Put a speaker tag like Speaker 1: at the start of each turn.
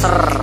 Speaker 1: Ser.